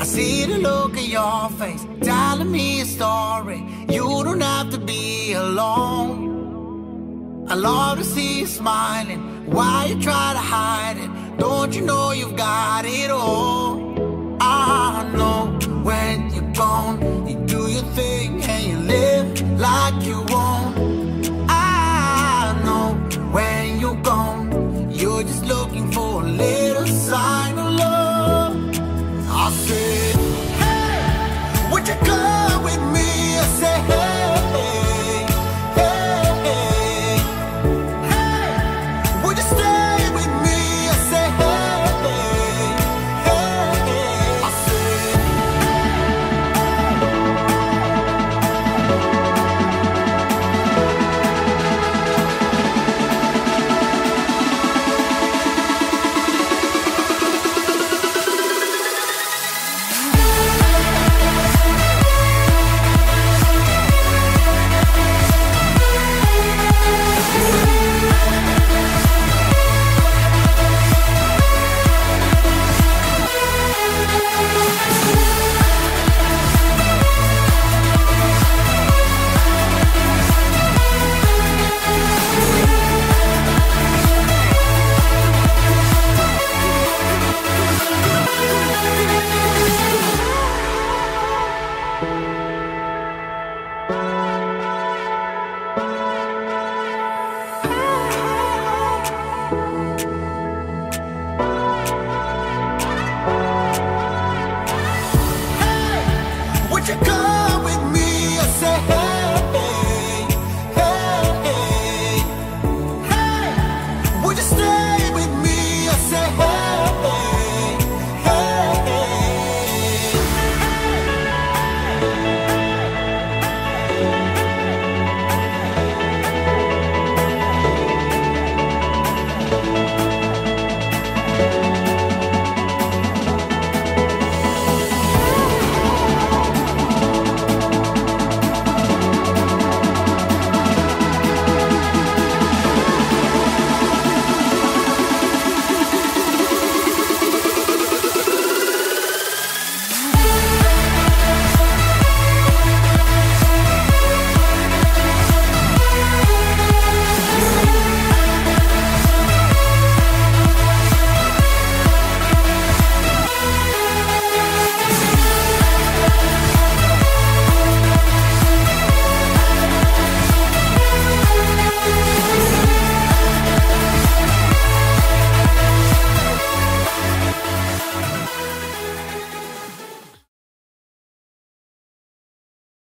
I see the look in your face, telling me a story. You don't have to be alone. I love to see you smiling. Why you try to hide it? Don't you know you've got it all?